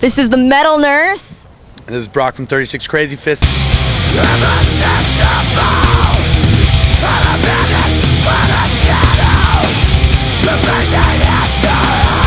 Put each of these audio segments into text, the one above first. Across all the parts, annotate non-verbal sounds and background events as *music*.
This is the Metal Nurse. This is Brock from 36 Crazyfist.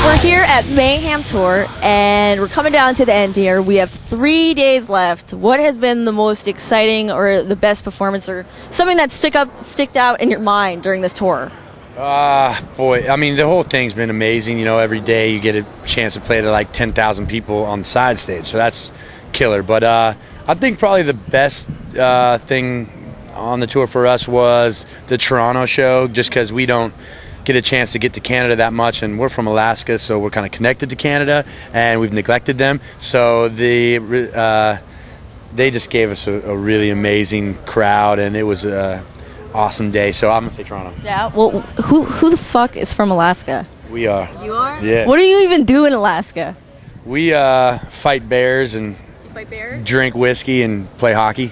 We're here at Mayhem Tour, and we're coming down to the end here. We have three days left. What has been the most exciting, or the best performance, or something that stick up, sticked out in your mind during this tour? Ah, boy, I mean, the whole thing's been amazing. You know, every day you get a chance to play to like 10,000 people on the side stage, so that's killer. But uh, I think probably the best uh, thing on the tour for us was the Toronto show, just because we don't get a chance to get to Canada that much, and we're from Alaska, so we're kind of connected to Canada, and we've neglected them. So the uh, they just gave us a, a really amazing crowd, and it was a awesome day. So I'm gonna say Toronto. Yeah. Well, who who the fuck is from Alaska? We are. You are. Yeah. What do you even do in Alaska? We uh, fight bears and Fight bears. drink whiskey and play hockey.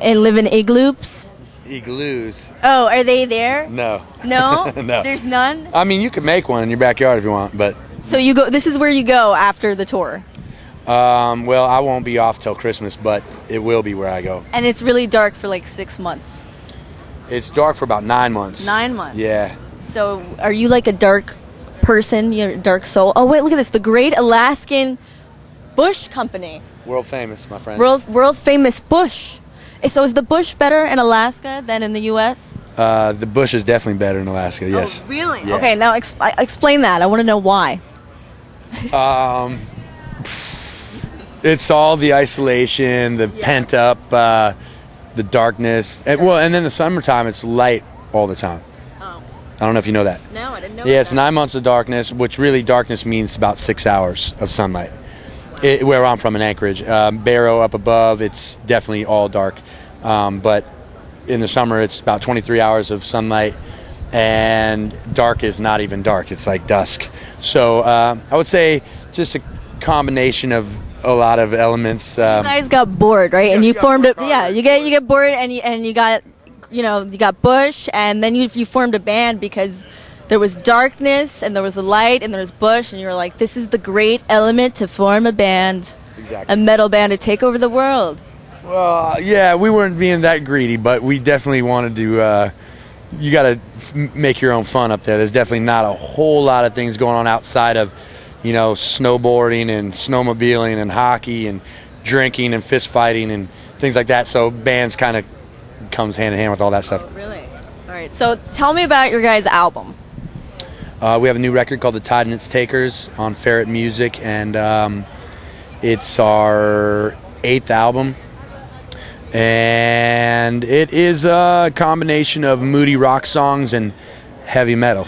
And live in igloos. Igloos. Oh, are they there? No. No. *laughs* No. There's none. I mean, you could make one in your backyard if you want, but So you go. This is where you go after the tour, um, well, I won't be off till Christmas, but it will be where I go. and it's really dark for like six months. It's dark for about nine months. Nine months. Yeah. So are you like a dark person? You're a dark soul. Oh wait, look at this. The Great Alaskan Bush Company, World famous, my friend. world world famous Bush. Eh, So is the Bush better in Alaska than in the U.S.? Uh, the bush is definitely better in Alaska. Yes. Oh, really? Yeah. Okay, now ex- explain that. I want to know why. um, It's all the isolation, the pent up, uh, the darkness. And, well, and then the summertime, it's light all the time. Oh. I don't know if you know that. No, I didn't know. Yeah, it's nine months of darkness, which really darkness means about six hours of sunlight. It, where I'm from in Anchorage, um, Barrow up above, it's definitely all dark. Um, but in the summer, it's about 23 hours of sunlight, and dark is not even dark. It's like dusk. So uh, I would say just a combination of a lot of elements. You Um, guys got bored, right? And Yeah, you formed a bored yeah. You get you get bored, and you and you got you know you got Bush, and then you you formed a band because there was darkness and there was a light and there was Bush, and you were like, this is the great element to form a band, exactly. a metal band to take over the world. Well, yeah, we weren't being that greedy, but we definitely wanted to. Uh, you got to f- make your own fun up there. There's definitely not a whole lot of things going on outside of, you know, snowboarding and snowmobiling and hockey and drinking and fist fighting and things like that. So bands kind of comes hand in hand with all that stuff. Really? All right. So tell me about your guys' album. Uh, we have a new record called The Tide and Its Takers on Ferret Music, and um, it's our eighth album. And it is a combination of moody rock songs and heavy metal.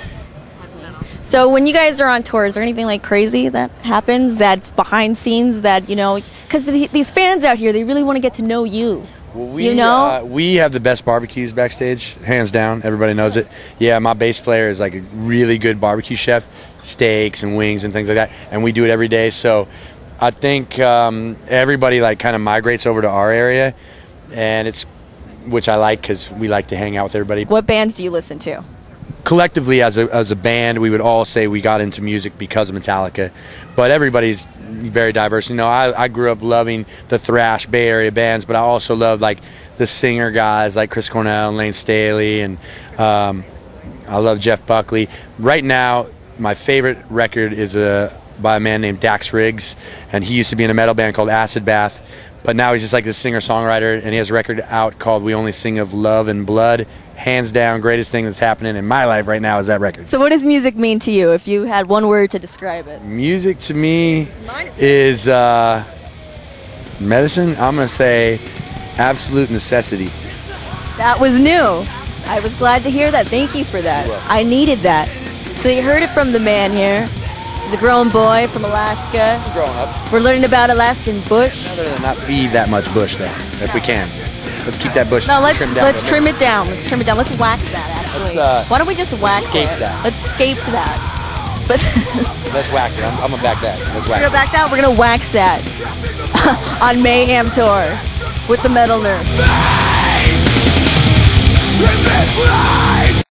So when you guys are on tour, is there anything like crazy that happens that's behind scenes that you know? Because these fans out here, they really want to get to know you. Well, we, You know? uh, we have the best barbecues backstage, hands down. Everybody knows it. Yeah, my bass player is like a really good barbecue chef, steaks and wings and things like that, and we do it every day. So I think um, everybody like kind of migrates over to our area, and it's which I like because we like to hang out with everybody. What bands do you listen to? Collectively as a, as a band we would all say we got into music because of metallica. But everybody's very diverse. You know I, I grew up loving the thrash bay area bands but i also love like the singer guys like chris cornell and lane staley and um, i love jeff buckley. Right now my favorite record is a by a man named dax riggs and he used to be in a metal band called acid bath but now he's just like this singer songwriter and he has a record out called we only sing of love and blood hands down greatest thing that's happening in my life right now is that record So what does music mean to you? If you had one word to describe it. music to me is uh, medicine i'm gonna say absolute necessity That was new. I was glad to hear that. Thank you for that. I needed that. So you heard it from the man here. He's a grown boy from Alaska. growing up We're learning about Alaskan bush. rather than not be that much bush though if we can let's keep that bush No, let's trimmed down let's a little trim it down. Let's trim it down. Let's wax that actually. Let's, uh, Why don't we just wax escape it? that. Let's escape that. But *laughs* let's wax it i'm, I'm gonna back that let's wax we're gonna back that. We're gonna wax that *laughs* on Mayhem tour with the Metal Nurse. in this life